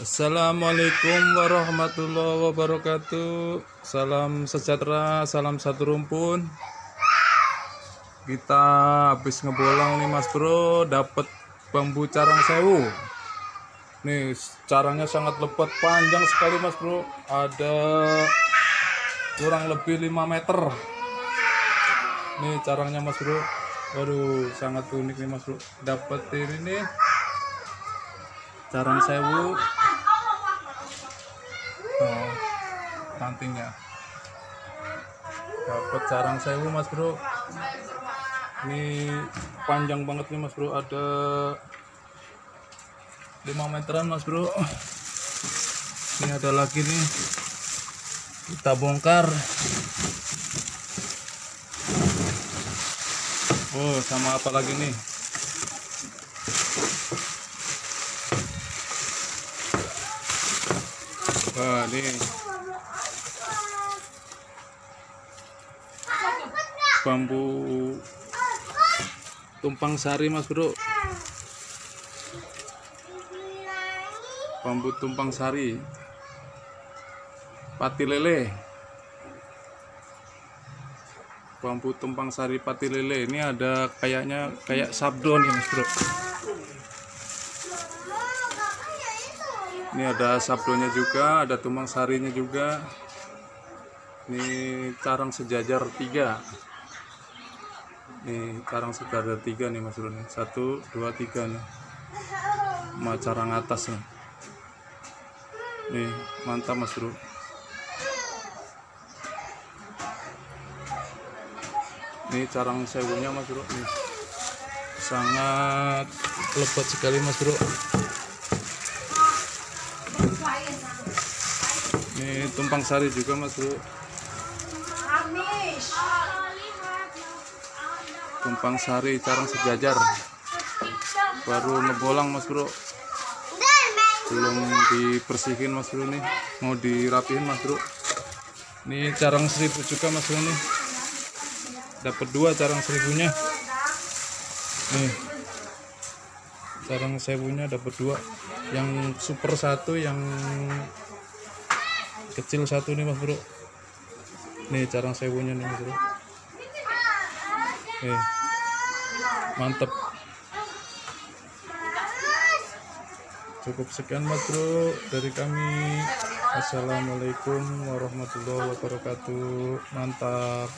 Assalamualaikum warahmatullahi wabarakatuh. Salam sejahtera, salam satu rumpun. Kita habis ngebolang nih Mas Bro, dapat bambu carang sewu. Nih, carangnya sangat lebat, panjang sekali Mas Bro. Ada kurang lebih 5 meter. Nih carangnya Mas Bro. Waduh, sangat unik nih Mas Bro. Dapat ini nih carang sewu rantingnya dapat carang sewu mas bro. Ini panjang banget nih mas bro. Ada 5 meteran mas bro. Ini ada lagi nih. Kita bongkar. Oh sama apa lagi nih? Wah, ini bambu tumpang sari mas bro. Bambu tumpang sari. Pati lele. Bambu tumpang sari pati lele. Ini ada kayaknya kayak sabdo nih mas bro. Ini ada sabdonya juga ada tumpang sarinya juga. Ini carang sejajar tiga nih carang sejajar tiga nih mas nih satu dua tiga nih. Sama carang atas nih. Nih mantap mas bro ini carang sewunya mas bro nih. Sangat lebat sekali mas bro ini tumpang sari juga mas bro tumpang sari carang sejajar. Baru ngebolang mas bro. Belum dibersihin mas bro nih. Mau dirapihin mas bro. Ini carang seribu juga mas bro nih. Dapat dua carang seribunya. Nih. Carang seribunya dapat dua. Yang super satu yang kecil satu nih mas bro. Nih carang sewunya nih mas bro nih mantep. Cukup sekian mas bro dari kami. Assalamualaikum warahmatullahi wabarakatuh. Mantap